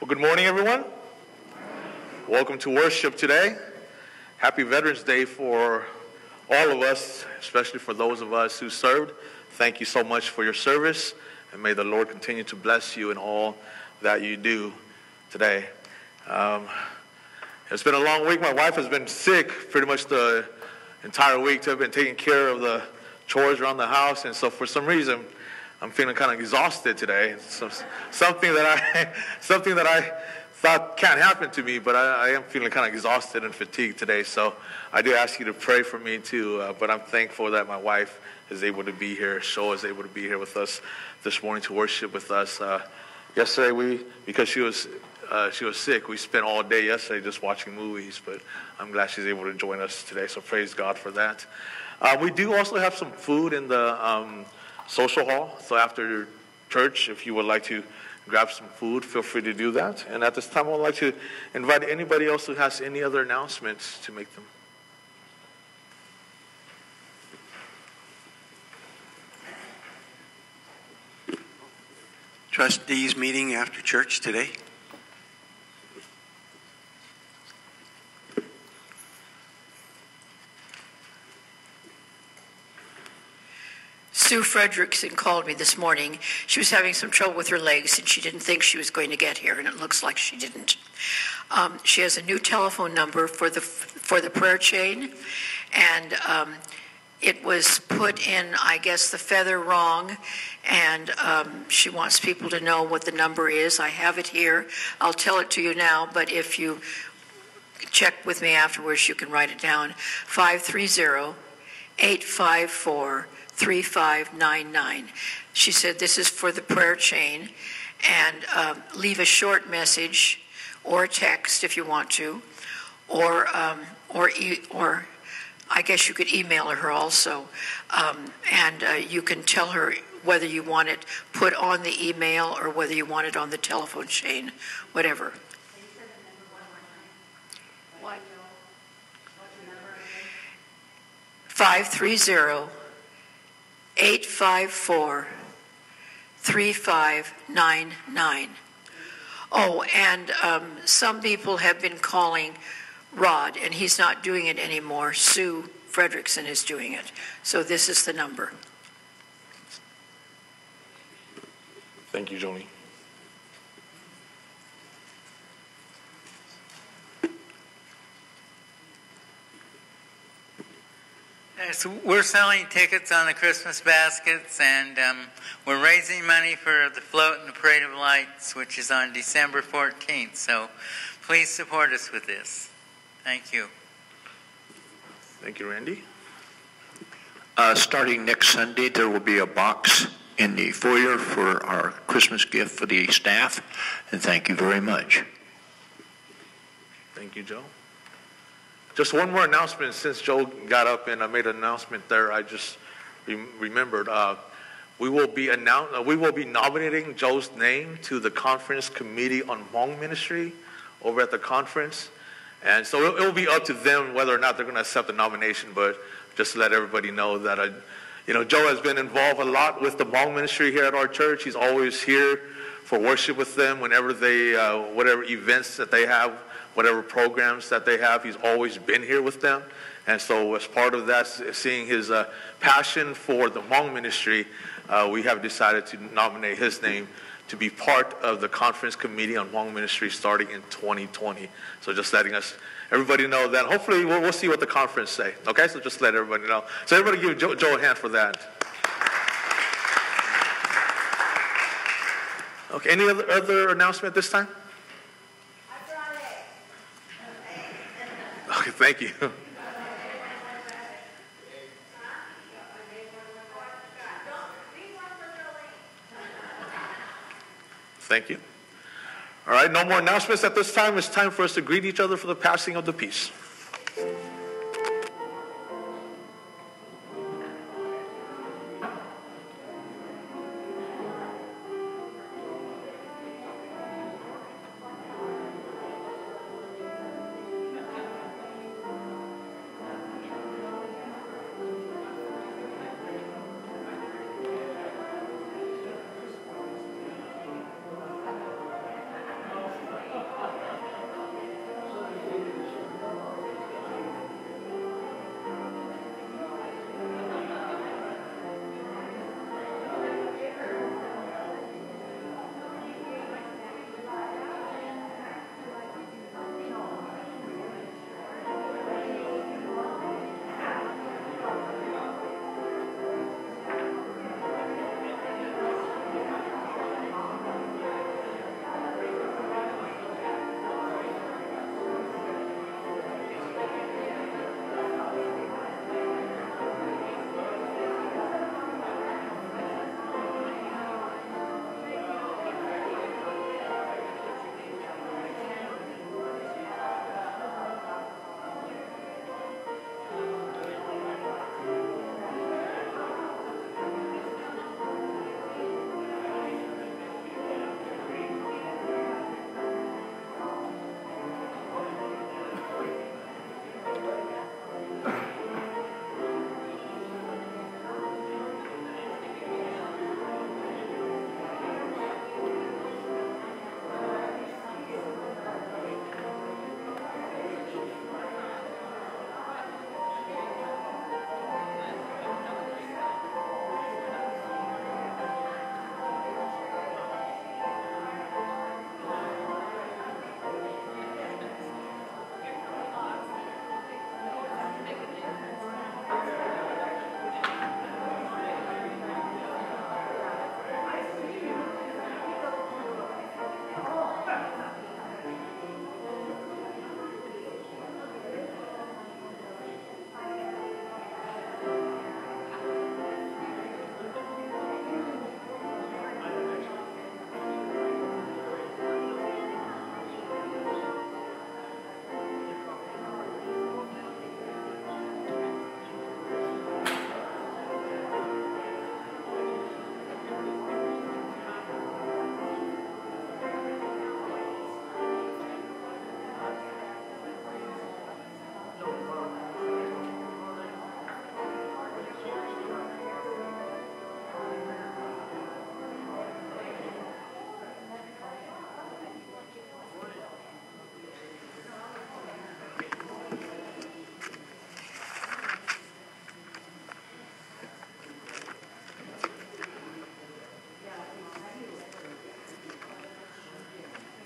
Well, good morning, everyone. Welcome to worship today. Happy Veterans Day for all of us, especially for those of us who served. Thank you so much for your service, and may the Lord continue to bless you in all that you do today. Um, it's been a long week. My wife has been sick pretty much the entire week. I've been taking care of the chores around the house, and so for some reason, I'm feeling kind of exhausted today. So, something that I, something that I thought can't happen to me, but I, I, am feeling kind of exhausted and fatigued today. So I do ask you to pray for me too. Uh, but I'm thankful that my wife is able to be here. Show is able to be here with us this morning to worship with us. Uh, yesterday we, because she was uh, she was sick, we spent all day yesterday just watching movies. But I'm glad she's able to join us today. So praise God for that. Uh, we do also have some food in the um, social hall. So after church, if you would like to grab some food, feel free to do that. And at this time, I would like to invite anybody else who has any other announcements to make them. Trustees meeting after church today. Sue Fredrickson called me this morning. She was having some trouble with her legs and she didn't think she was going to get here, and it looks like she didn't. Um, she has a new telephone number for the for the prayer chain, and um, it was put in, I guess, the feather wrong, and um, she wants people to know what the number is. I have it here. I'll tell it to you now, but if you check with me afterwards, you can write it down. 530 854 3599. She said, This is for the prayer chain, and um, leave a short message or text if you want to, or, um, or, e- or I guess you could email her also, um, and uh, you can tell her whether you want it put on the email or whether you want it on the telephone chain, whatever. Five three zero 854 3599. Oh, and um, some people have been calling Rod, and he's not doing it anymore. Sue Fredrickson is doing it. So this is the number. Thank you, Joni. So we're selling tickets on the Christmas baskets, and um, we're raising money for the float and the parade of lights, which is on December 14th. So please support us with this. Thank you. Thank you, Randy. Uh, starting next Sunday, there will be a box in the foyer for our Christmas gift for the staff, and thank you very much. Thank you, Joe. Just one more announcement since Joe got up and I made an announcement there. I just re- remembered uh, we will be announce- uh, we will be nominating Joe's name to the conference committee on Hmong ministry over at the conference, and so it, will be up to them whether or not they're going to accept the nomination. But just to let everybody know that I, you know, Joe has been involved a lot with the Hmong ministry here at our church. He's always here for worship with them whenever they uh, whatever events that they have whatever programs that they have. He's always been here with them. And so, as part of that, seeing his uh, passion for the Hmong ministry, uh, we have decided to nominate his name to be part of the conference committee on Hmong ministry starting in 2020. So, just letting us, everybody know that. Hopefully, we'll, we'll see what the conference say. Okay, so just let everybody know. So, everybody give Joe, Joe a hand for that. Okay, any other, other announcement this time? Okay, thank you. Thank you. All right, no more announcements at this time. It's time for us to greet each other for the passing of the peace.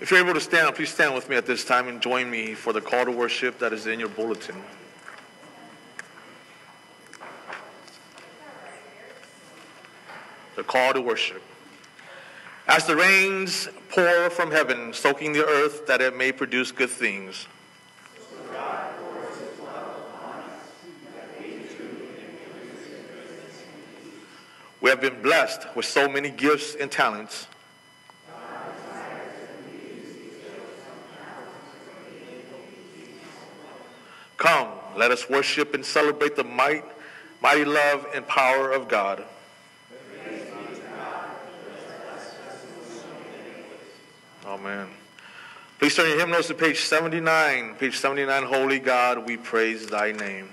If you're able to stand, please stand with me at this time and join me for the call to worship that is in your bulletin. The call to worship. As the rains pour from heaven, soaking the earth that it may produce good things. We have been blessed with so many gifts and talents. Come, let us worship and celebrate the might, mighty love and power of God. Amen. Please turn your hymnals to page 79. Page 79, Holy God, we praise thy name.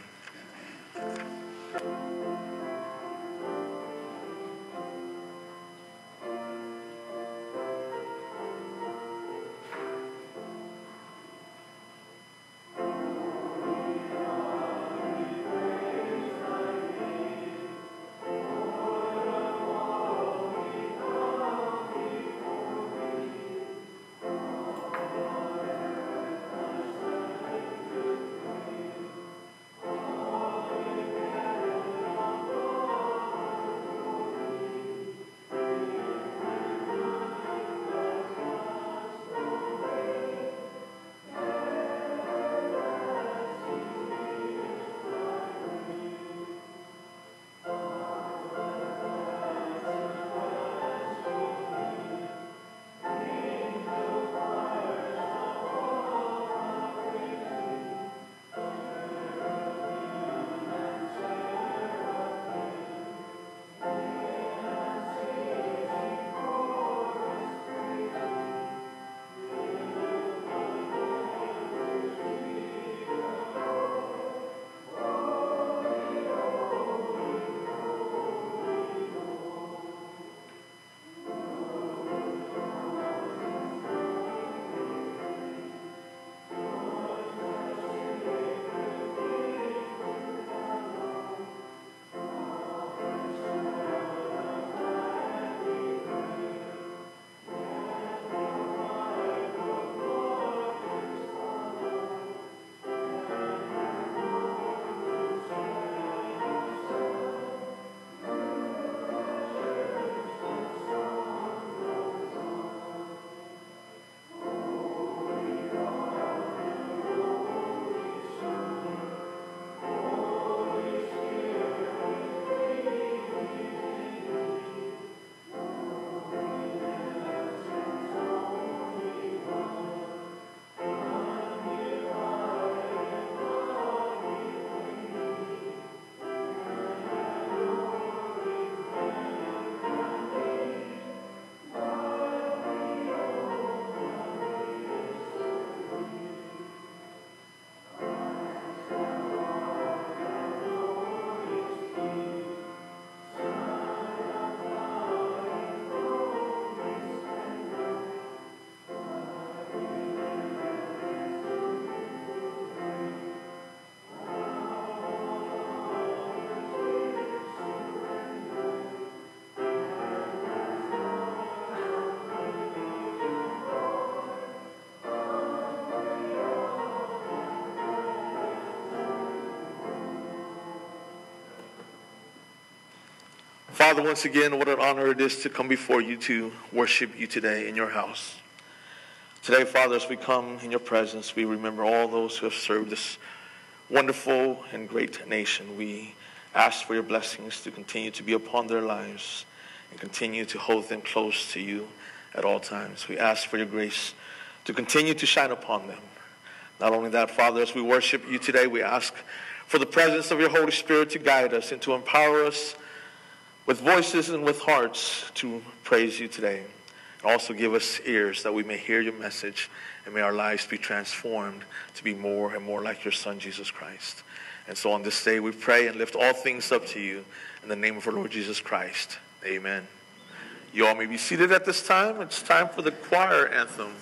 Father, once again, what an honor it is to come before you to worship you today in your house. Today, Father, as we come in your presence, we remember all those who have served this wonderful and great nation. We ask for your blessings to continue to be upon their lives and continue to hold them close to you at all times. We ask for your grace to continue to shine upon them. Not only that, Father, as we worship you today, we ask for the presence of your Holy Spirit to guide us and to empower us with voices and with hearts to praise you today. And also give us ears that we may hear your message and may our lives be transformed to be more and more like your Son, Jesus Christ. And so on this day, we pray and lift all things up to you in the name of our Lord Jesus Christ. Amen. You all may be seated at this time. It's time for the choir anthem.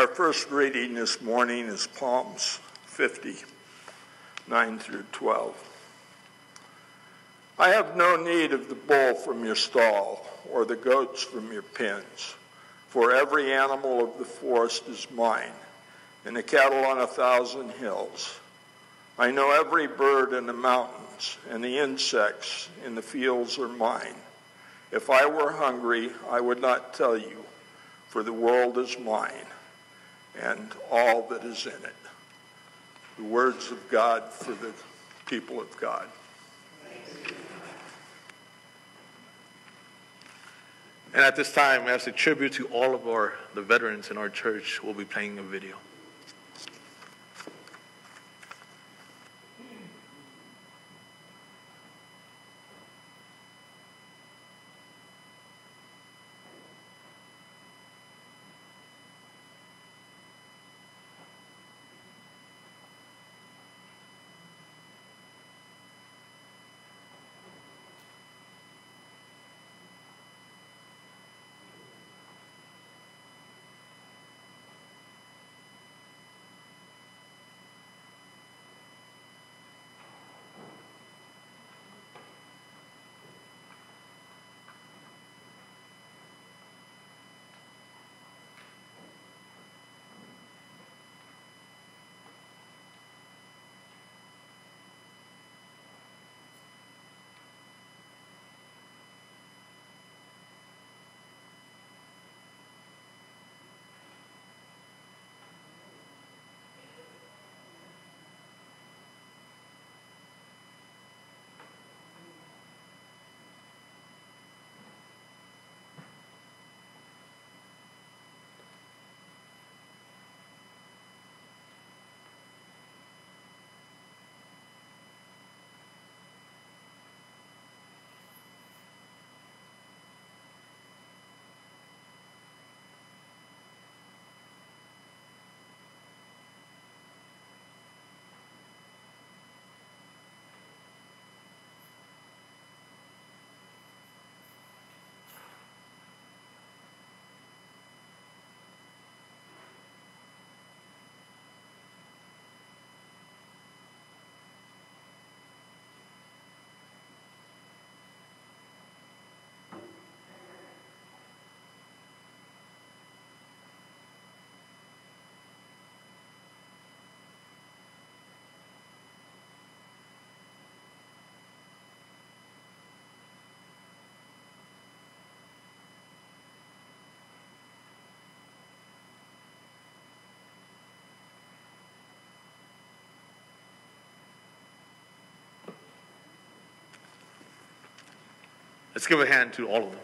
Our first reading this morning is Psalms 50, 9 through 12. I have no need of the bull from your stall or the goats from your pens, for every animal of the forest is mine, and the cattle on a thousand hills. I know every bird in the mountains, and the insects in the fields are mine. If I were hungry, I would not tell you, for the world is mine and all that is in it. The words of God for the people of God. And at this time, as a tribute to all of our the veterans in our church, we'll be playing a video. Let's give a hand to all of them.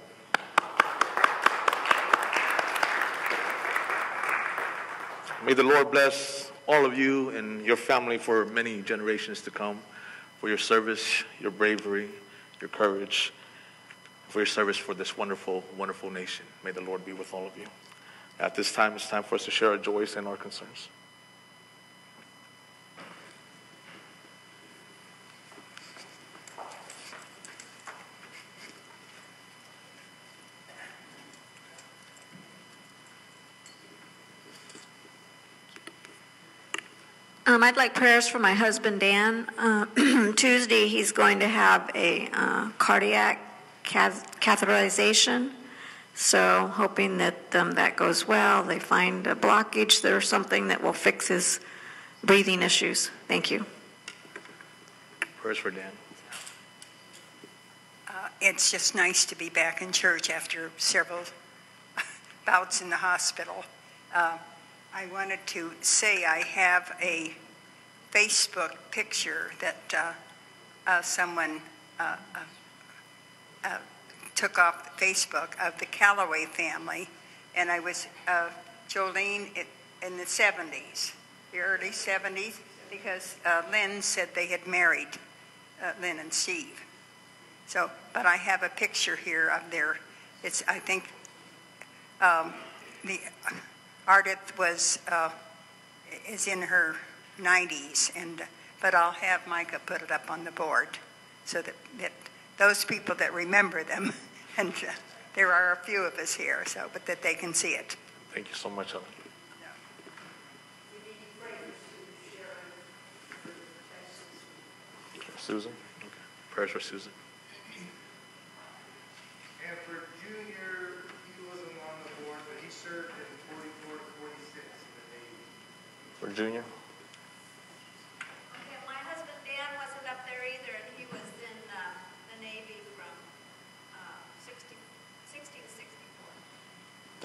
May the Lord bless all of you and your family for many generations to come, for your service, your bravery, your courage, for your service for this wonderful, wonderful nation. May the Lord be with all of you. At this time, it's time for us to share our joys and our concerns. Um, I'd like prayers for my husband Dan. Uh, Tuesday, he's going to have a uh, cardiac cath- catheterization. So, hoping that um, that goes well. They find a blockage there or something that will fix his breathing issues. Thank you. Prayers for Dan. Uh, It's just nice to be back in church after several bouts in the hospital. Uh, I wanted to say I have a Facebook picture that uh, uh, someone uh, took off Facebook of the Calloway family, and I was Jolene in the 70s, the early 70s, because Lynn said they had married, Lynn and Steve. So, but I have a picture here of their, it's, I think, um, the Ardith was, uh, is in her 90s, and, but I'll have Micah put it up on the board so that, that those people that remember them, and uh, there are a few of us here, so, but that they can see it. Thank you so much, Ellen. Susan? Okay. Prayers for Susan. And for Junior, he wasn't on the board, but he served in 44 46 in the Navy. For Junior?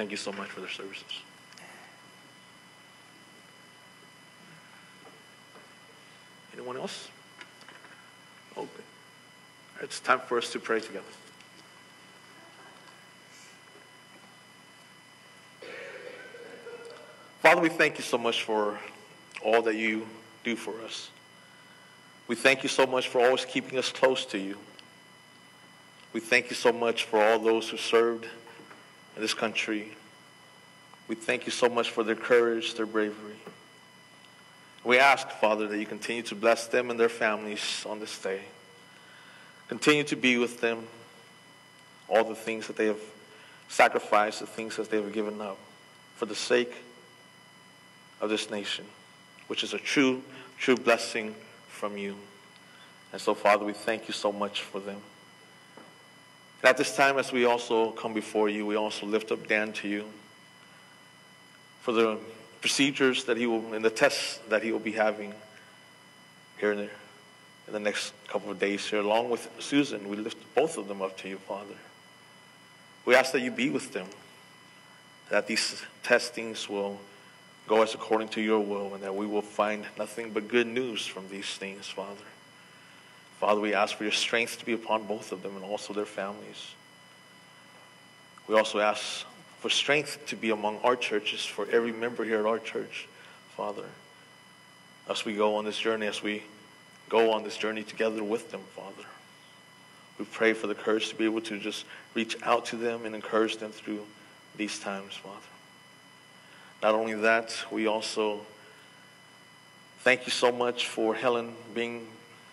Thank you so much for their services. Anyone else? Okay. It's time for us to pray together. Father, we thank you so much for all that you do for us. We thank you so much for always keeping us close to you. We thank you so much for all those who served in this country. We thank you so much for their courage, their bravery. We ask, Father, that you continue to bless them and their families on this day. Continue to be with them, all the things that they have sacrificed, the things that they have given up for the sake of this nation, which is a true, true blessing from you. And so, Father, we thank you so much for them. And at this time, as we also come before you, we also lift up Dan to you for the procedures that he will, and the tests that he will be having here in the, in the next couple of days here, along with Susan. We lift both of them up to you, Father. We ask that you be with them, that these testings will go as according to your will, and that we will find nothing but good news from these things, Father. Father, we ask for your strength to be upon both of them and also their families. We also ask for strength to be among our churches, for every member here at our church, Father, as we go on this journey, as we go on this journey together with them, Father. We pray for the courage to be able to just reach out to them and encourage them through these times, Father. Not only that, we also thank you so much for Helen being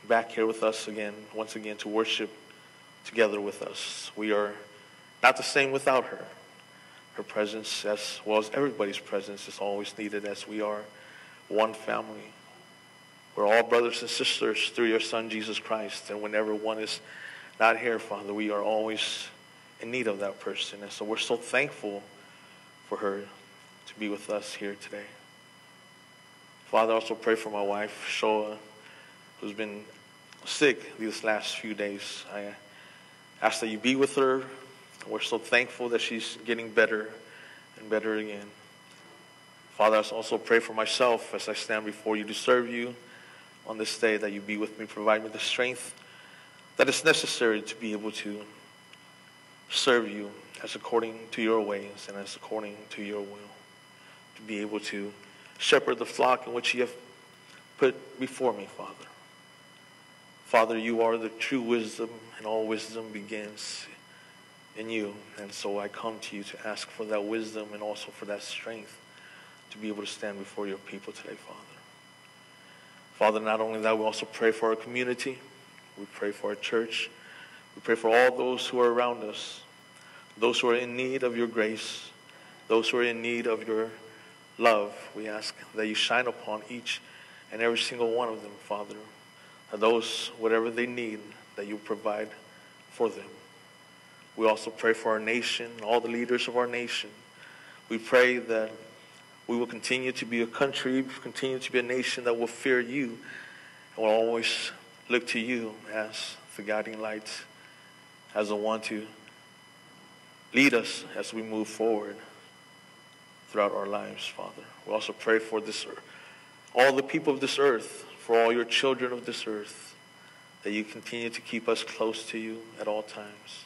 back here with us again, once again, to worship together with us. We are not the same without her. Her presence, as well as everybody's presence, is always needed as we are one family. We're all brothers and sisters through your Son, Jesus Christ. And whenever one is not here, Father, we are always in need of that person. And so we're so thankful for her to be with us here today. Father, also pray for my wife, Shoa, who's been sick these last few days. I ask that you be with her. We're so thankful that she's getting better and better again. Father, I also pray for myself as I stand before you to serve you on this day, that you be with me, provide me the strength that is necessary to be able to serve you as according to your ways and as according to your will, to be able to shepherd the flock in which you have put before me, Father. Father, you are the true wisdom, and all wisdom begins in you. And so I come to you to ask for that wisdom and also for that strength to be able to stand before your people today, Father. Father, not only that, we also pray for our community. We pray for our church. We pray for all those who are around us, those who are in need of your grace, those who are in need of your love. We ask that you shine upon each and every single one of them, Father. Those, whatever they need, that you provide for them. We also pray for our nation, all the leaders of our nation. We pray that we will continue to be a country, continue to be a nation that will fear you and will always look to you as the guiding light, as the one to lead us as we move forward throughout our lives, Father. We also pray for this earth, all the people of this earth, for all your children of this earth, that you continue to keep us close to you at all times.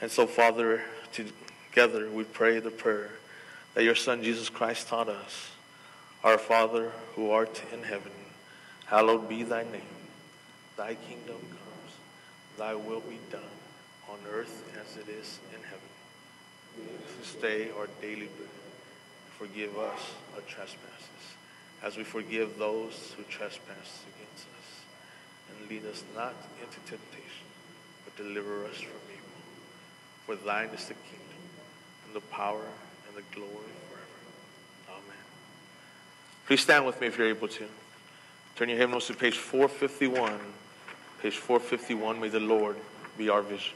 And so, Father, together we pray the prayer that your Son Jesus Christ taught us. Our Father, who art in heaven, hallowed be thy name. Thy kingdom comes, thy will be done on earth as it is in heaven. This day our daily bread. Forgive us our trespasses, as we forgive those who trespass against us. And lead us not into temptation, but deliver us from evil. For thine is the kingdom, and the power, and the glory forever. Amen. Please stand with me if you're able to. Turn your hymnals to page 451. Page 451, may the Lord be our vision.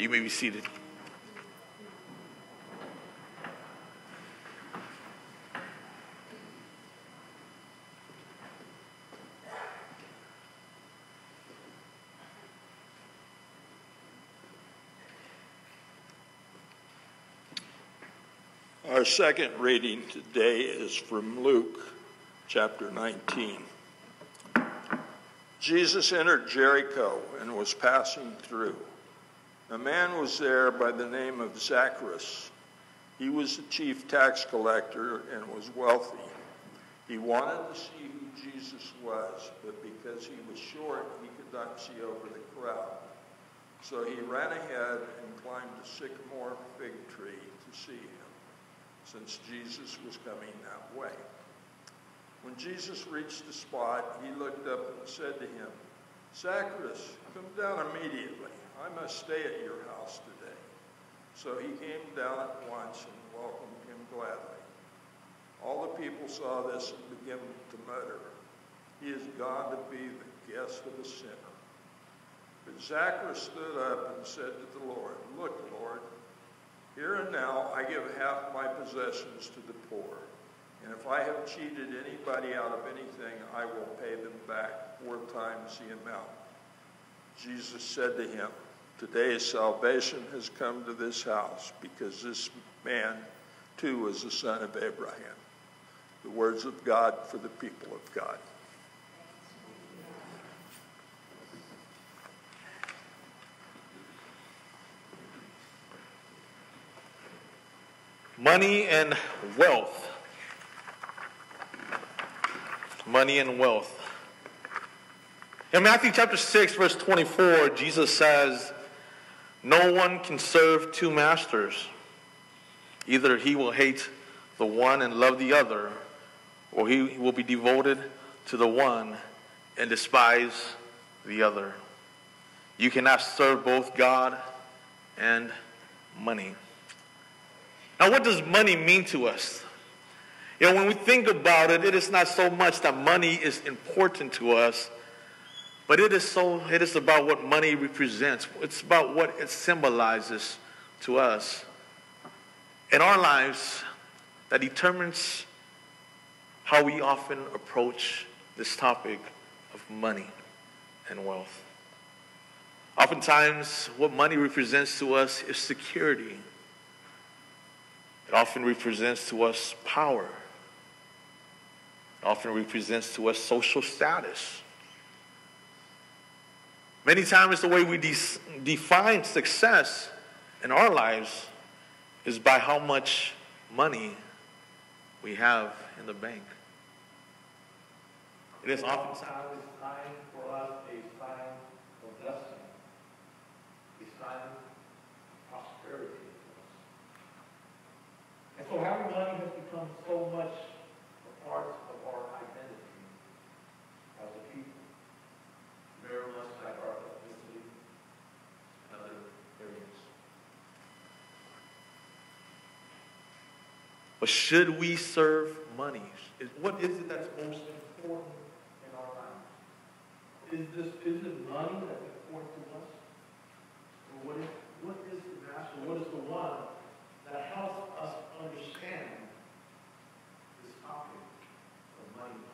You may be seated. Our second reading today is from Luke chapter 19. Jesus entered Jericho and was passing through. A man was there by the name of Zacharias. He was the chief tax collector and was wealthy. He wanted to see who Jesus was, but because he was short, he could not see over the crowd. So he ran ahead and climbed a sycamore fig tree to see him, since Jesus was coming that way. When Jesus reached the spot, he looked up and said to him, Zacharias, come down immediately. I must stay at your house today. So he came down at once and welcomed him gladly. All the people saw this and began to mutter, He is gone to be the guest of a sinner. But Zacharias stood up and said to the Lord, Look, Lord, here and now I give half my possessions to the poor. And if I have cheated anybody out of anything, I will pay them back four times the amount. Jesus said to him, Today salvation has come to this house because this man too was the son of Abraham. The words of God for the people of God. Money and wealth. Money and wealth. In Matthew chapter 6, verse 24, Jesus says, No one can serve two masters. Either he will hate the one and love the other, or he will be devoted to the one and despise the other. You cannot serve both God and money. Now, what does money mean to us? You know, when we think about it, it is not so much that money is important to us, but it is so it is about what money represents. It's about what it symbolizes to us in our lives that determines how we often approach this topic of money and wealth. Oftentimes, what money represents to us is security. It often represents to us power. It often represents to us social status. Many times, the way we de- define success in our lives is by how much money we have in the bank. It is oftentimes time for us a sign of blessing, a sign of prosperity. And so having money has become so much a part of our identity as a people, very much like our ethnicity and other areas. But should we serve money? What is it that's most important in our lives? Is this, is it money that's important to us? Or what is, what is the master, what is the one that helps us understand this topic of money?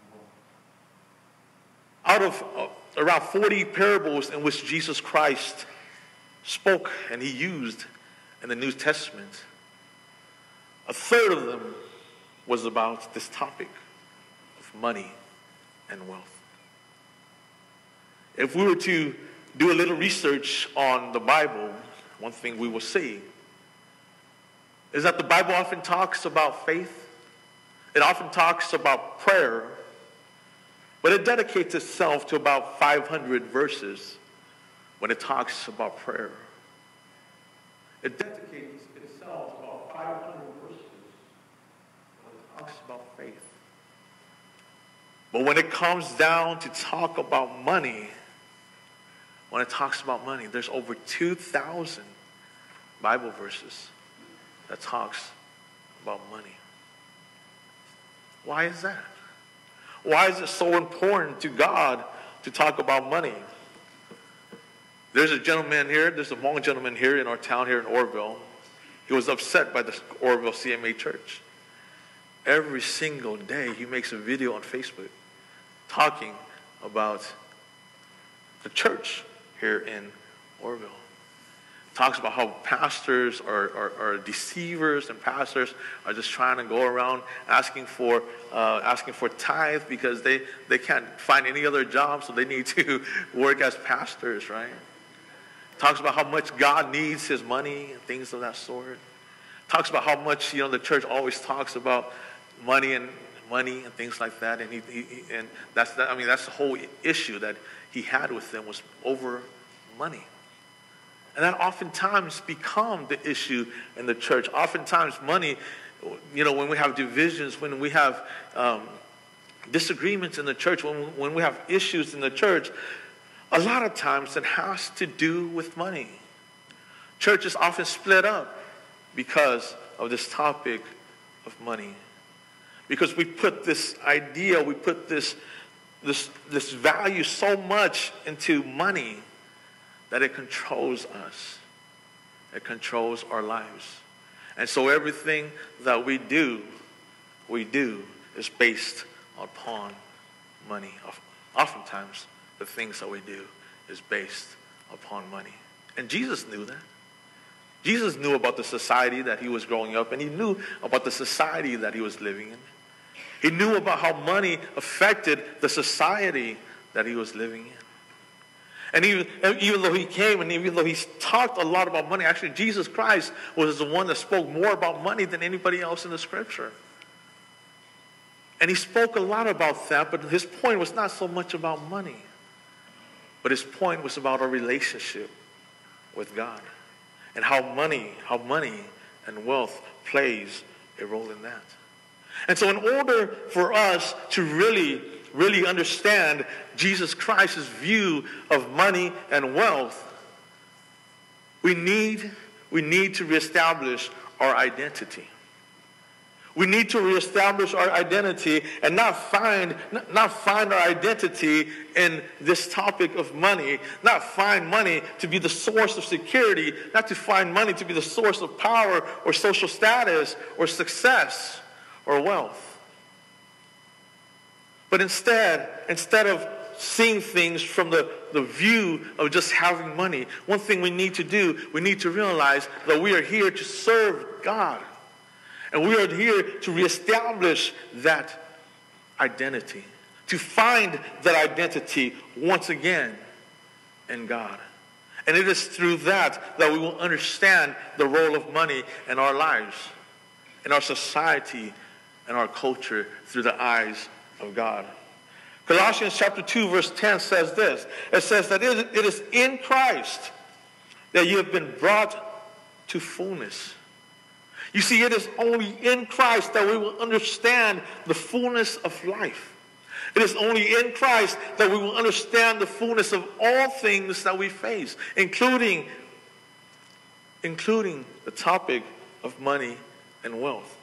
And hope? Out of uh, around 40 parables in which Jesus Christ spoke and he used in the New Testament, a third of them was about this topic of money and wealth. If we were to do a little research on the Bible, one thing we will see is that the Bible often talks about faith, it often talks about prayer, but it dedicates itself to about 500 verses when it talks about prayer. It dedicates itself to about 500 verses when it talks about faith. But when it comes down to talk about money, when it talks about money, there's over 2,000 Bible verses that talks about money. Why is that? Why is it so important to God to talk about money? There's a gentleman here, there's a Hmong gentleman here in our town here in Oroville. He was upset by the Oroville CMA church. Every single day he makes a video on Facebook talking about the church here in Oroville. Talks about how pastors are, are, are deceivers and pastors are just trying to go around asking for, uh, asking for tithe because they, they can't find any other job, so they need to work as pastors, right? Talks about how much God needs his money and things of that sort. Talks about how much, you know, the church always talks about money and money and things like that. And he, he and that's that, I mean, that's the whole issue that he had with them was over money. And that oftentimes become the issue in the church. Oftentimes money, you know, when we have divisions, when we have um, disagreements in the church, when, when we have issues in the church, a lot of times it has to do with money. Churches often split up because of this topic of money. Because we put this idea, we put this, this, this value so much into money that it controls us. It controls our lives. And so everything that we do, we do is based upon money. Oftentimes, the things that we do is based upon money. And Jesus knew that. Jesus knew about the society that he was growing up and He knew about the society that he was living in. He knew about how money affected the society that he was living in. And even, even though he came and even though he talked a lot about money, actually Jesus Christ was the one that spoke more about money than anybody else in the scripture. And he spoke a lot about that, but his point was not so much about money. But his point was about our relationship with God and how money, how money and wealth plays a role in that. And so in order for us to really, really understand Jesus Christ's view of money and wealth, we need, we need to reestablish our identity. We need to reestablish our identity and not find, not find our identity in this topic of money, not find money to be the source of security, not to find money to be the source of power or social status or success or wealth. But instead, instead of seeing things from the, the view of just having money, one thing we need to do, we need to realize that we are here to serve God. And we are here to reestablish that identity, to find that identity once again in God. And it is through that that we will understand the role of money in our lives, in our society, and our culture through the eyes of God. Colossians chapter 2, verse 10 says this. It says that it is in Christ that you have been brought to fullness. You see, it is only in Christ that we will understand the fullness of life. It is only in Christ that we will understand the fullness of all things that we face, including, including the topic of money and wealth.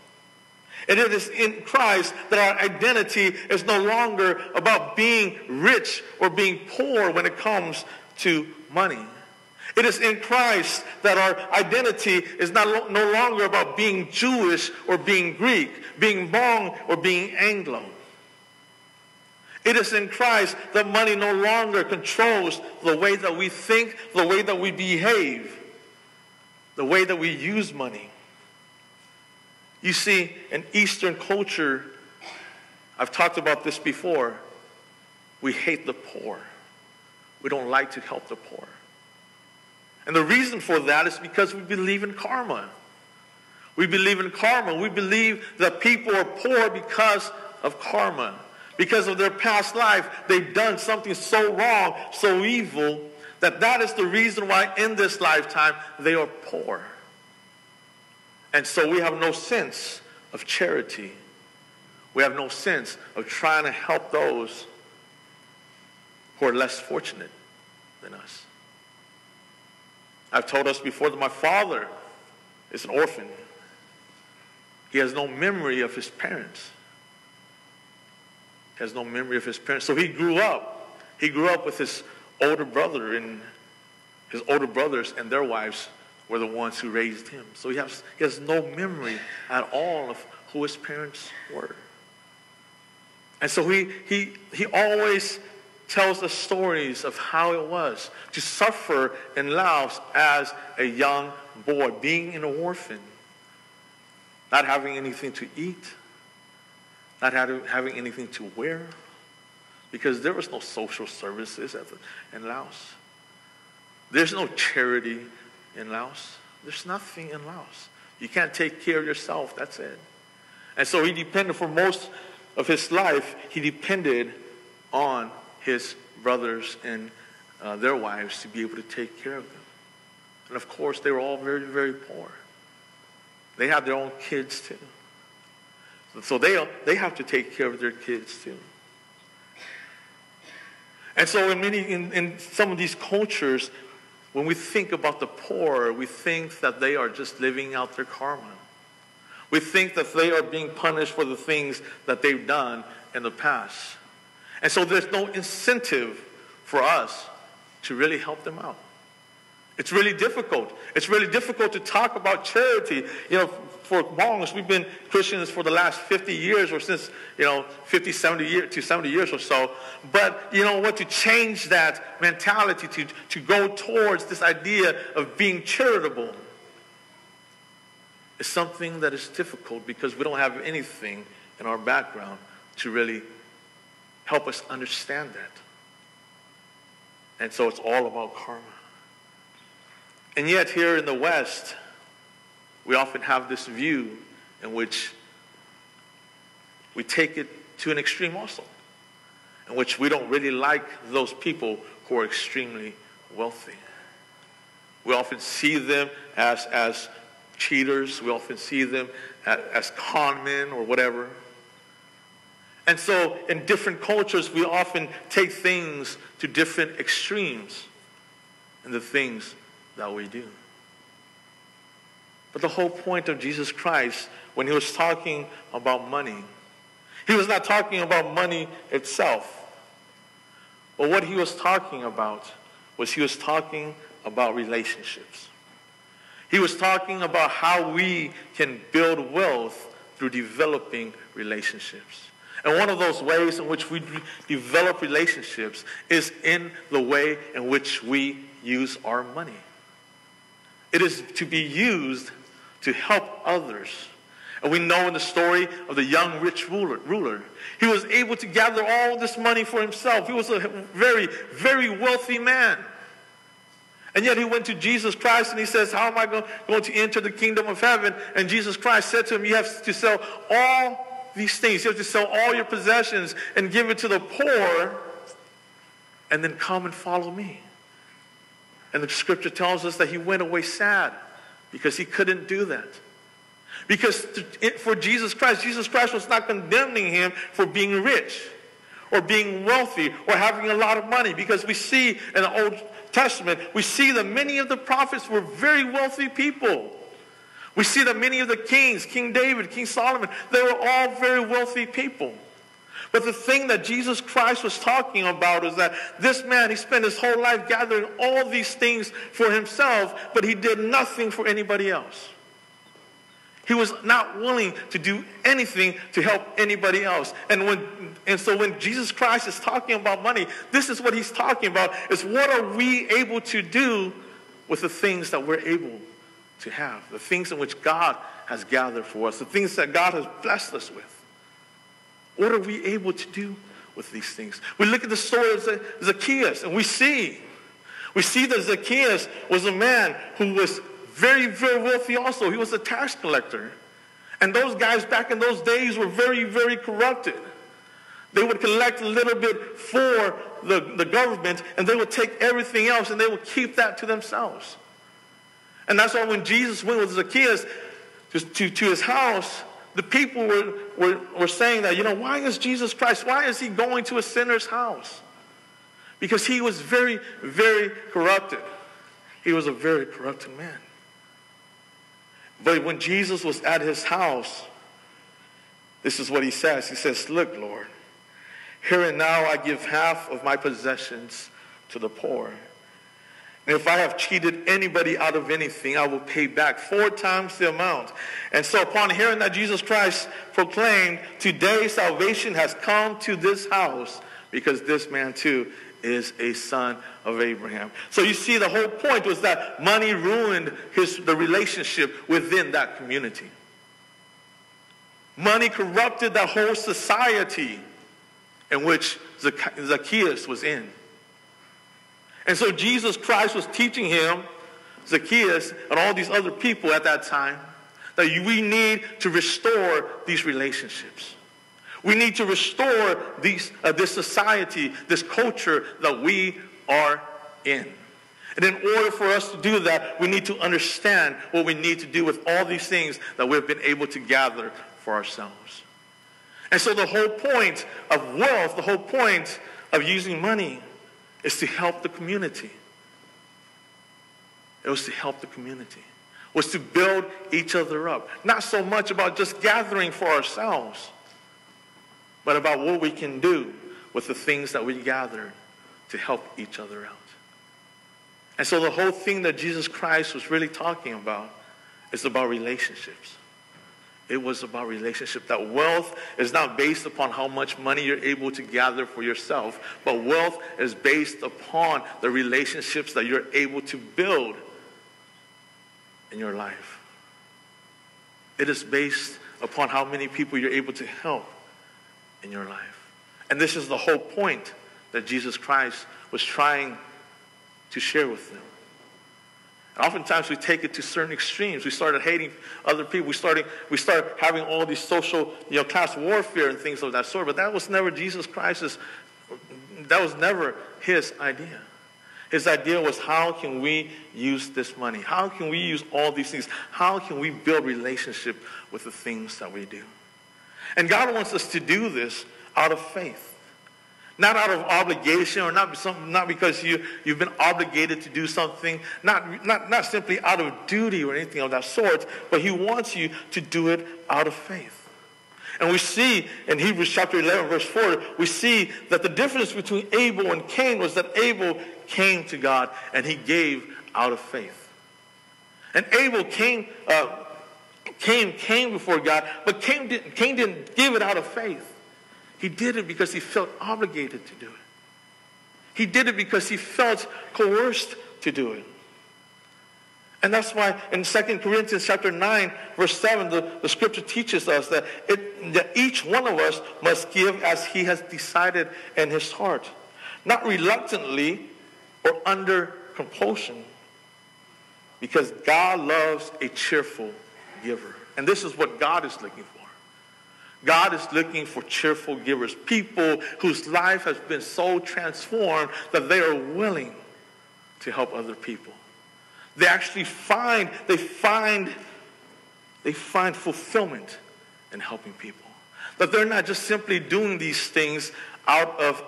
And it is in Christ that our identity is no longer about being rich or being poor when it comes to money. It is in Christ that our identity is not, no longer about being Jewish or being Greek, being Hmong or being Anglo. It is in Christ that money no longer controls the way that we think, the way that we behave, the way that we use money. You see, in Eastern culture, I've talked about this before, we hate the poor. We don't like to help the poor. And the reason for that is because we believe in karma. We believe in karma. We believe that people are poor because of karma. Because of their past life, they've done something so wrong, so evil, that that is the reason why in this lifetime they are poor. And so we have no sense of charity. We have no sense of trying to help those who are less fortunate than us. I've told us before that my father is an orphan. He has no memory of his parents. He has no memory of his parents. So he grew up. He grew up with his older brother, and his older brothers and their wives were the ones who raised him. So he has, he has no memory at all of who his parents were. And so he, he, he always tells the stories of how it was to suffer in Laos as a young boy, being an orphan, not having anything to eat, not having anything to wear, because there was no social services in Laos. There's no charity in Laos. There's nothing in Laos. You can't take care of yourself, that's it. And so he depended for most of his life, he depended on his brothers and uh, their wives to be able to take care of them. And of course, they were all very, very poor. They had their own kids too. So they, they have to take care of their kids too. And so in many, in, in some of these cultures, when we think about the poor, we think that they are just living out their karma. We think that they are being punished for the things that they've done in the past. And so there's no incentive for us to really help them out. It's really difficult. It's really difficult to talk about charity. You know, for Hmongs, we've been Christians for the last 50 years or since, you know, 50, 70 years to 70 years or so. But, you know what, to change that mentality, to, to go towards this idea of being charitable is something that is difficult because we don't have anything in our background to really help us understand that. And so it's all about karma. And yet, here in the West, we often have this view in which we take it to an extreme also, in which we don't really like those people who are extremely wealthy. We often see them as, as cheaters, we often see them as, as con men or whatever. And so, in different cultures, we often take things to different extremes in the things that we do. But the whole point of Jesus Christ, when he was talking about money, he was not talking about money itself. But what he was talking about was he was talking about relationships. He was talking about how we can build wealth through developing relationships. And one of those ways in which we develop relationships is in the way in which we use our money. It is to be used to help others. And we know in the story of the young rich ruler, ruler, he was able to gather all this money for himself. He was a very, very wealthy man. And yet he went to Jesus Christ and he says, How am I going to enter the kingdom of heaven? And Jesus Christ said to him, You have to sell all these things. You have to sell all your possessions and give it to the poor and then come and follow me. And the scripture tells us that he went away sad because he couldn't do that. Because for Jesus Christ, Jesus Christ was not condemning him for being rich or being wealthy or having a lot of money. Because we see in the Old Testament, we see that many of the prophets were very wealthy people. We see that many of the kings, King David, King Solomon, they were all very wealthy people. But the thing that Jesus Christ was talking about is that this man, he spent his whole life gathering all these things for himself, but he did nothing for anybody else. He was not willing to do anything to help anybody else. And when and so when Jesus Christ is talking about money, this is what he's talking about is what are we able to do with the things that we're able to have, the things in which God has gathered for us, the things that God has blessed us with. What are we able to do with these things? We look at the story of Zacchaeus and we see, we see that Zacchaeus was a man who was very, very wealthy also. He was a tax collector. And those guys back in those days were very, very corrupted. They would collect a little bit for the, the government and they would take everything else and they would keep that to themselves. And that's why when Jesus went with Zacchaeus to, to, to his house, the people were, were, were saying that, you know, why is Jesus Christ, why is he going to a sinner's house? Because he was very, very corrupted. He was a very corrupted man. But when Jesus was at his house, this is what he says. He says, Look, Lord, here and now I give half of my possessions to the poor. If I have cheated anybody out of anything, I will pay back four times the amount. And so upon hearing that Jesus Christ proclaimed, Today salvation has come to this house, because this man too is a son of Abraham. So you see, the whole point was that money ruined his, the relationship within that community. Money corrupted the whole society in which Zacchaeus was in. And so Jesus Christ was teaching him, Zacchaeus, and all these other people at that time, that we need to restore these relationships. We need to restore these, uh, this society, this culture that we are in. And in order for us to do that, we need to understand what we need to do with all these things that we've been able to gather for ourselves. And so the whole point of wealth, the whole point of using money is to help the community. It was to help the community. It was to build each other up. Not so much about just gathering for ourselves, but about what we can do with the things that we gathered to help each other out. And so the whole thing that Jesus Christ was really talking about is about relationships. It was about relationship. That wealth is not based upon how much money you're able to gather for yourself, but wealth is based upon the relationships that you're able to build in your life. It is based upon how many people you're able to help in your life. And this is the whole point that Jesus Christ was trying to share with them. And oftentimes we take it to certain extremes. We started hating other people. We started, we started having all these social, you know, class warfare and things of that sort. But that was never Jesus Christ's, that was never his idea. His idea was how can we use this money? How can we use all these things? How can we build relationship with the things that we do? And God wants us to do this out of faith. Not out of obligation or not, some, not because you, you've been obligated to do something, not, not, not simply out of duty or anything of that sort, but He wants you to do it out of faith. And we see in Hebrews chapter 11, verse 4, we see that the difference between Abel and Cain was that Abel came to God and he gave out of faith. And Abel came, uh, came before God, but Cain didn't, Cain didn't give it out of faith. He did it because he felt obligated to do it. He did it because he felt coerced to do it. And that's why in 2 Corinthians chapter 9, verse 7, the, the scripture teaches us that, it, that each one of us must give as he has decided in his heart. Not reluctantly or under compulsion. Because God loves a cheerful giver. And this is what God is looking for. God is looking for cheerful givers, people whose life has been so transformed that they are willing to help other people. They actually find, they find, they find fulfillment in helping people. That they're not just simply doing these things out of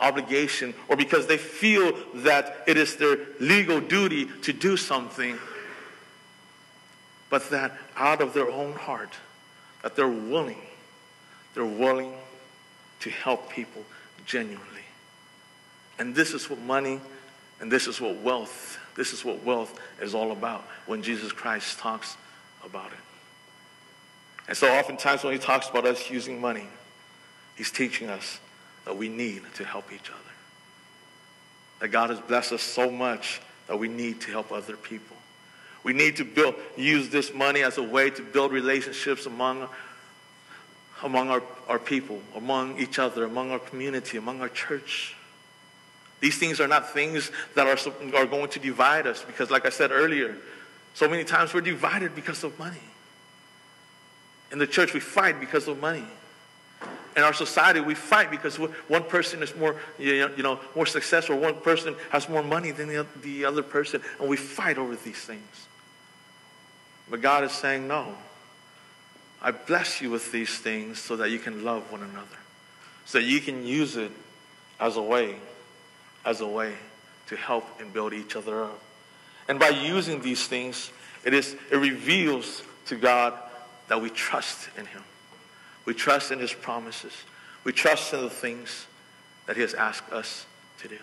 obligation or because they feel that it is their legal duty to do something, but that out of their own heart, that they're willing, they're willing to help people genuinely. And this is what money and this is what wealth, this is what wealth is all about when Jesus Christ talks about it. And so oftentimes when he talks about us using money, he's teaching us that we need to help each other. That God has blessed us so much that we need to help other people. We need to build, use this money as a way to build relationships among, among our, our people, among each other, among our community, among our church. These things are not things that are, are going to divide us because, like I said earlier, so many times we're divided because of money. In the church, we fight because of money in our society, we fight because one person is more, you know, more successful. One person has more money than the other person, and we fight over these things. But God is saying, no. I bless you with these things so that you can love one another, so that you can use it as a way, as a way to help and build each other up. And by using these things, it is it reveals to God that we trust in Him. We trust in his promises. We trust in the things that he has asked us to do.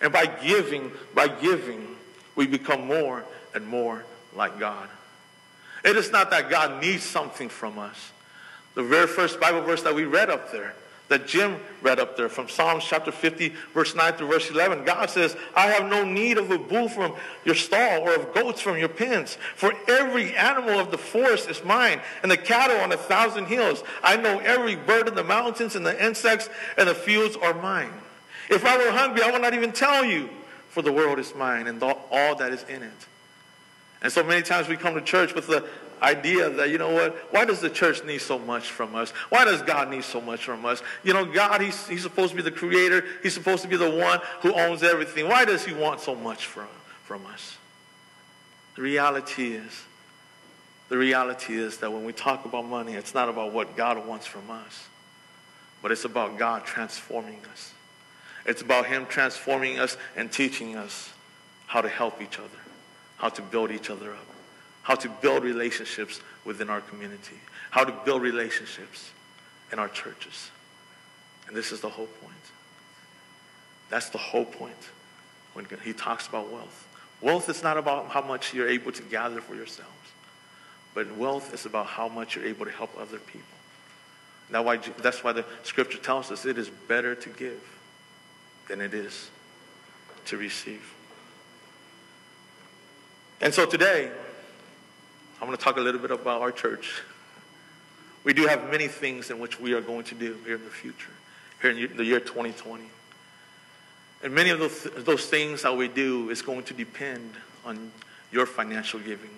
And by giving, by giving, we become more and more like God. It is not that God needs something from us. The very first Bible verse that we read up there, that Jim read up there from Psalms chapter 50, verse 9 through verse 11. God says, I have no need of a bull from your stall or of goats from your pens, for every animal of the forest is mine, and the cattle on a thousand hills. I know every bird in the mountains and the insects and the fields are mine. If I were hungry, I would not even tell you, for the world is mine and all that is in it. And so many times we come to church with the idea that, you know what, why does the church need so much from us? Why does God need so much from us? You know, God, he's, he's supposed to be the creator. He's supposed to be the one who owns everything. Why does he want so much from, from us? The reality is, the reality is that when we talk about money, it's not about what God wants from us, but it's about God transforming us. It's about him transforming us and teaching us how to help each other, how to build each other up how to build relationships within our community, how to build relationships in our churches. And this is the whole point. That's the whole point when he talks about wealth. Wealth is not about how much you're able to gather for yourselves, but wealth is about how much you're able to help other people. That's why, that's why the scripture tells us it is better to give than it is to receive. And so today, I'm going to talk a little bit about our church. We do have many things in which we are going to do here in the future, here in the year 2020. And many of those, those things that we do is going to depend on your financial giving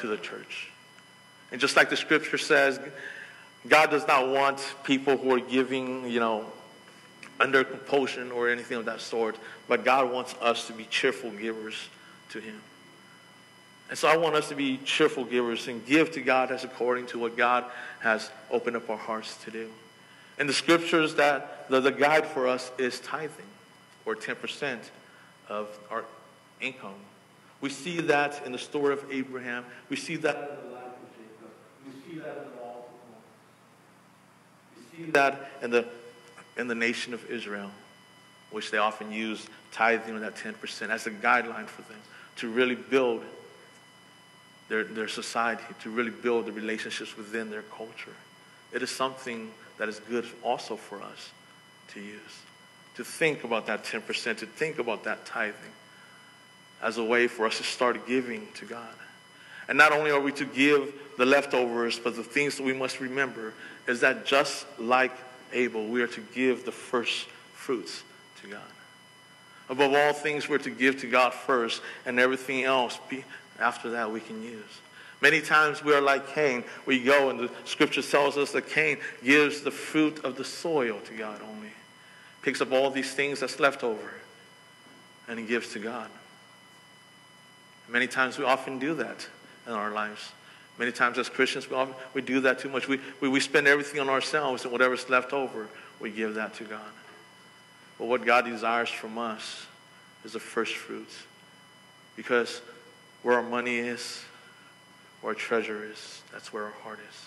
to the church. And just like the scripture says, God does not want people who are giving, you know, under compulsion or anything of that sort, but God wants us to be cheerful givers to Him. And so I want us to be cheerful givers and give to God as according to what God has opened up our hearts to do. And the scriptures that the, the guide for us is tithing, or 10% of our income. We see that in the story of Abraham. We see that in the life of Jacob. We see that in the law of We see that in the, in the nation of Israel, which they often use tithing that 10% as a guideline for them to really build their, their society, to really build the relationships within their culture. It is something that is good also for us to use. To think about that 10%, to think about that tithing as a way for us to start giving to God. And not only are we to give the leftovers, but the things that we must remember is that just like Abel, we are to give the first fruits to God. Above all things, we're to give to God first, and everything else be, after that we can use. Many times we are like Cain. We go, and the scripture tells us that Cain gives the fruit of the soil to God only. Picks up all these things that's left over, and he gives to God. Many times we often do that in our lives. Many times as Christians, we, often, we do that too much. We, we, we spend everything on ourselves, and whatever's left over, we give that to God. But what God desires from us is the first fruits. Because where our money is, where our treasure is, that's where our heart is.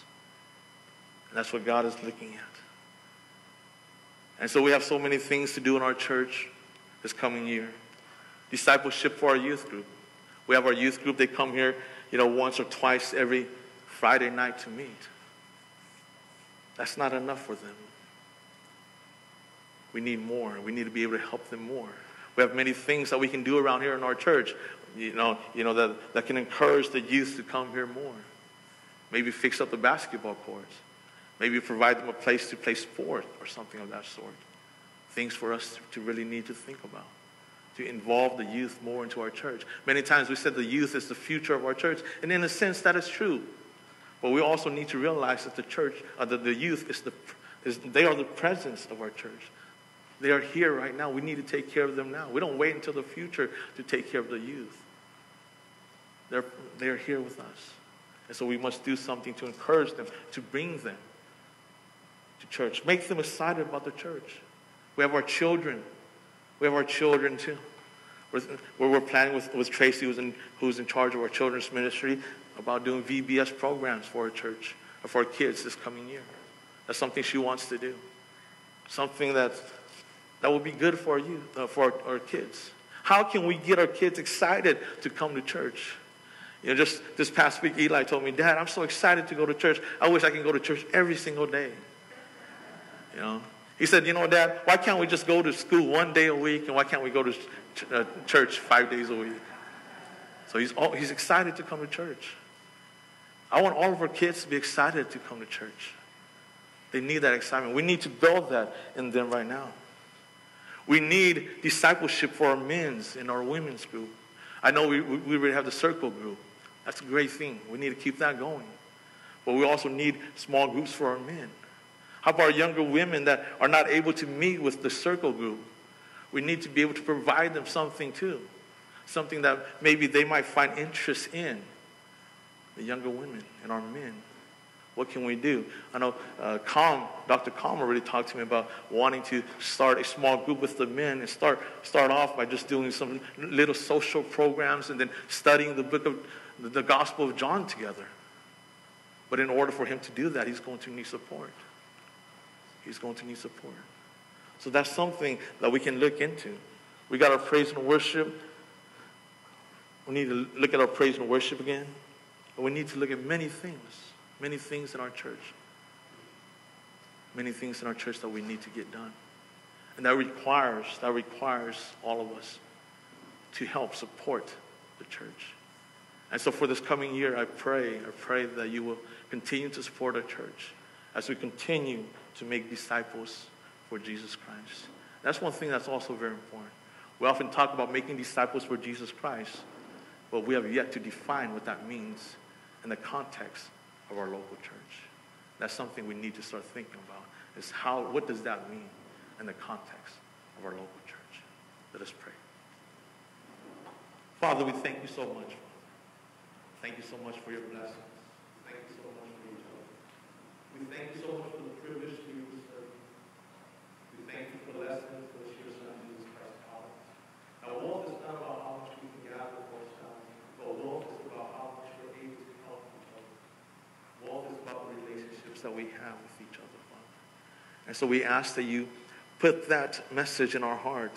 And that's what God is looking at. And so we have so many things to do in our church this coming year. Discipleship for our youth group. We have our youth group, they come here, you know, once or twice every Friday night to meet. That's not enough for them. We need more. We need to be able to help them more. We have many things that we can do around here in our church, you know, you know that, that can encourage the youth to come here more. Maybe fix up the basketball courts. Maybe provide them a place to play sport or something of that sort. Things for us to really need to think about. To involve the youth more into our church. Many times we said the youth is the future of our church, and in a sense that is true. But we also need to realize that the church, uh, that the youth is the, is, they are the presence of our church. They are here right now. We need to take care of them now. We don't wait until the future to take care of the youth. They're, they're here with us. And so we must do something to encourage them, to bring them to church. Make them excited about the church. We have our children. We have our children too. Where we're planning with, with Tracy, who's in, who's in charge of our children's ministry, about doing VBS programs for our church, for our kids this coming year. That's something she wants to do. Something that that will be good for you, uh, for our, our kids. How can we get our kids excited to come to church? You know, just this past week, Eli told me, Dad, I'm so excited to go to church. I wish I can go to church every single day. You know, he said, you know, Dad, why can't we just go to school one day a week, and why can't we go to ch- uh, church five days a week? So he's all, he's excited to come to church. I want all of our kids to be excited to come to church. They need that excitement. We need to build that in them right now. We need discipleship for our men's and our women's group. I know we, we already have the circle group. That's a great thing. We need to keep that going. But we also need small groups for our men. How about younger women that are not able to meet with the circle group? We need to be able to provide them something too, something that maybe they might find interest in. The younger women and our men. What can we do? I know uh, Com, Dr. Com already talked to me about wanting to start a small group with the men and start, start off by just doing some little social programs and then studying the book of the Gospel of John together. But in order for him to do that, he's going to need support. He's going to need support. So that's something that we can look into. We got our praise and worship. We need to look at our praise and worship again. And we need to look at many things many things in our church. Many things in our church that we need to get done. And that requires, that requires all of us to help support the church. And so for this coming year, I pray, I pray that you will continue to support our church as we continue to make disciples for Jesus Christ. That's one thing that's also very important. We often talk about making disciples for Jesus Christ, but we have yet to define what that means in the context of our local church. That's something we need to start thinking about is how, what does that mean in the context of our local church? Let us pray. Father, we thank you so much. Thank you so much for your blessings. Thank you so much for your love. We thank you so much for the privilege to with serve. We thank you for the lessons for the your son, Jesus Christ, Father. Now, wealth is not about how much we can gather for ourselves, but wealth is about how much we're able to help each other. Wealth is about the relationships that we have with each other, Father. And so we ask that you put that message in our heart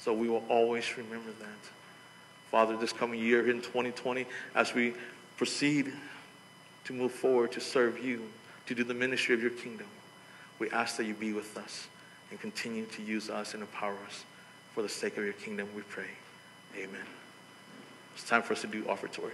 so we will always remember that. Father, this coming year in 2020, as we proceed to move forward to serve you, to do the ministry of your kingdom, we ask that you be with us and continue to use us and empower us for the sake of your kingdom, we pray. Amen. It's time for us to do offertory.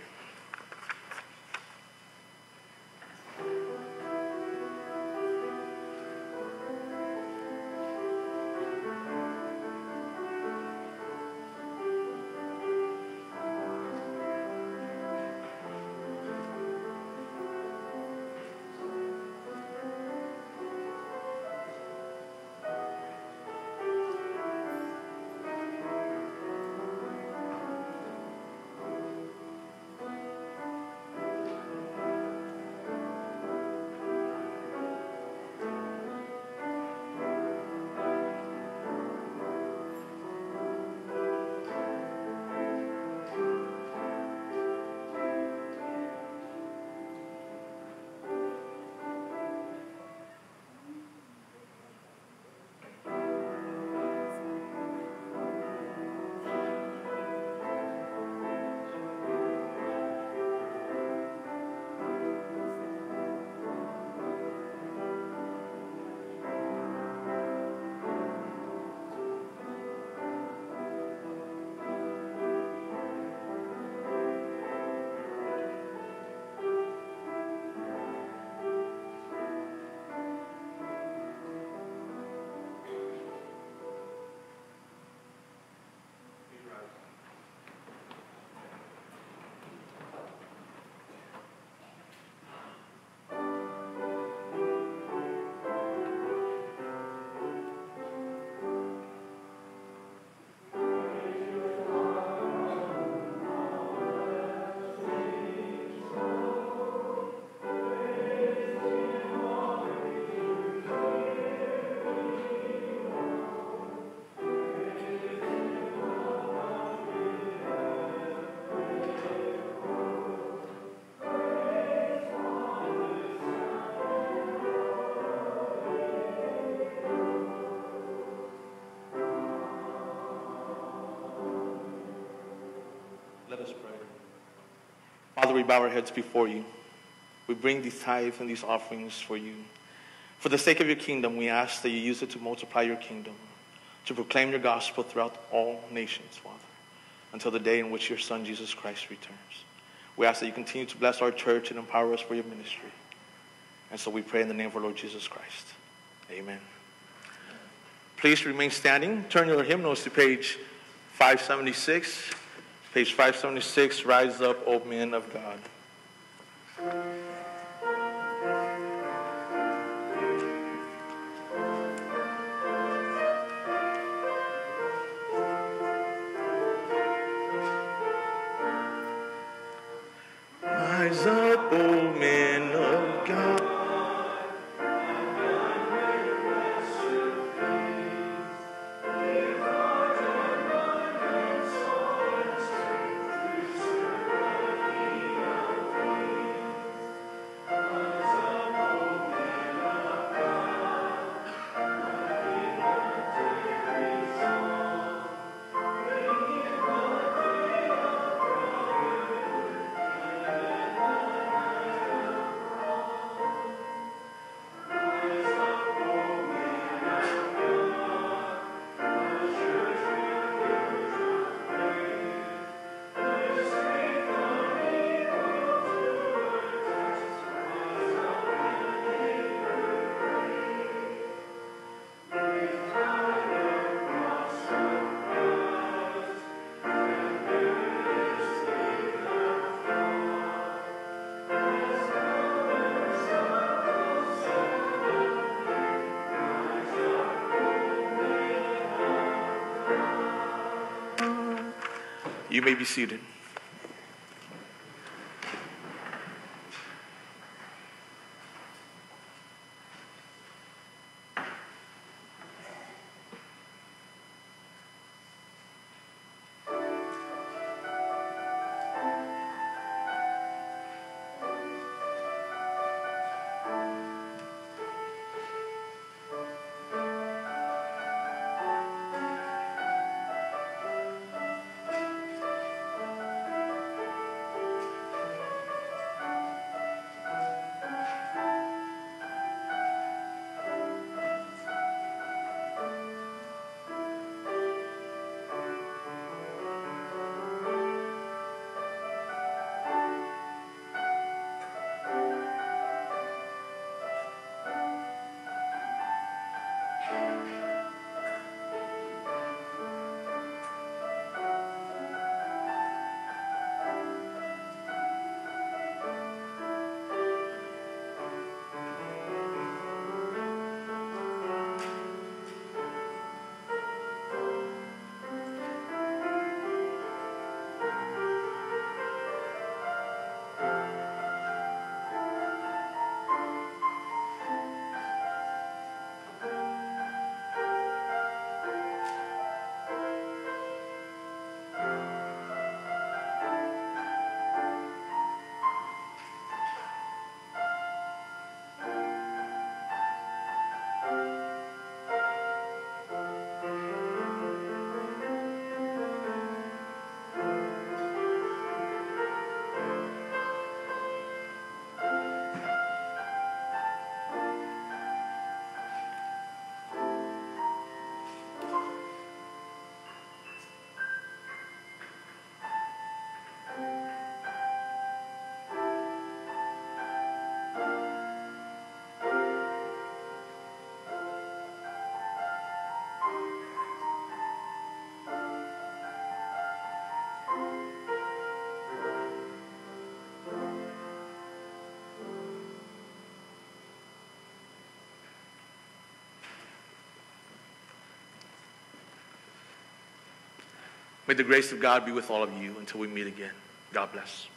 Father, we bow our heads before you. We bring these tithes and these offerings for you. For the sake of your kingdom, we ask that you use it to multiply your kingdom, to proclaim your gospel throughout all nations, Father, until the day in which your Son, Jesus Christ, returns. We ask that you continue to bless our church and empower us for your ministry. And so we pray in the name of our Lord Jesus Christ. Amen. Please remain standing. Turn your hymnals to page 576. Page 576, Rise Up, O Men of God. You may be seated. May the grace of God be with all of you until we meet again. God bless.